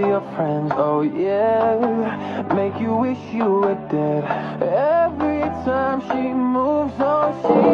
your friends, oh yeah. Make you wish you were dead. Every time she moves on, she